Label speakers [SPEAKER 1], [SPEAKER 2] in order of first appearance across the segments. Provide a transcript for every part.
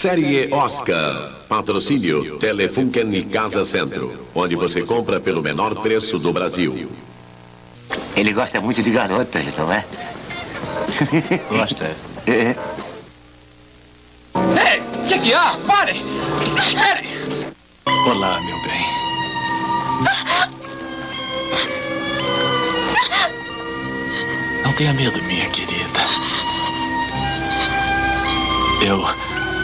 [SPEAKER 1] Série Oscar. Patrocínio Telefunken e Casa Centro, onde você compra pelo menor preço do Brasil.
[SPEAKER 2] Ele gosta muito de garotas, não é?
[SPEAKER 3] Gosta.
[SPEAKER 2] É.
[SPEAKER 4] Ei, o que, que há? Parem! Esperem!
[SPEAKER 3] Olá, meu bem. Tenha medo, minha querida. Eu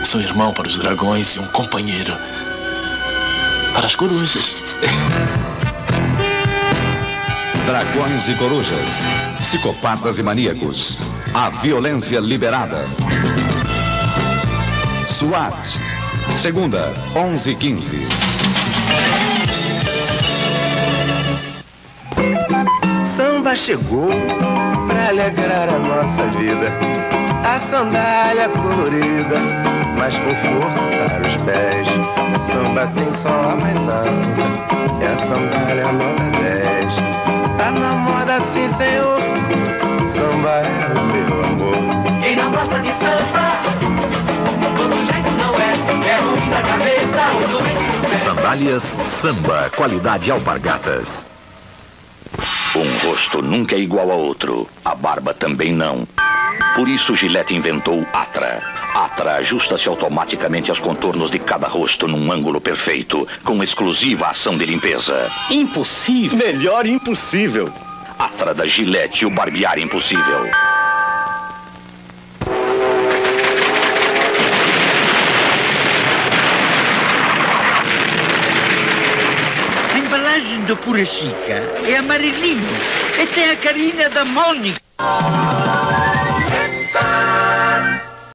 [SPEAKER 3] sou irmão para os dragões e um companheiro para as corujas.
[SPEAKER 5] Dragões e corujas. Psicopatas e maníacos. A violência liberada. SWAT. Segunda, 11 h 15
[SPEAKER 6] Samba chegou sandália colorida, mais conforto para os pés. Samba tem sola mais alta, é a sandália nota 10. Tá na moda sim, senhor. Samba é o meu amor.
[SPEAKER 7] Quem não gosta de samba, todo jeito não é. É ruim da cabeça, o doente do pé.
[SPEAKER 5] Sandálias Samba, qualidade Alpargatas.
[SPEAKER 8] Um rosto nunca é igual a outro. A barba também não. Por isso Gillette inventou Atra. Atra ajusta-se automaticamente aos contornos de cada rosto num ângulo perfeito, com exclusiva ação de limpeza.
[SPEAKER 9] Impossível. Melhor impossível.
[SPEAKER 8] Atra da Gillette, o barbear impossível.
[SPEAKER 10] A embalagem do Pura Chica é amarelinho e tem a carinha da Mônica.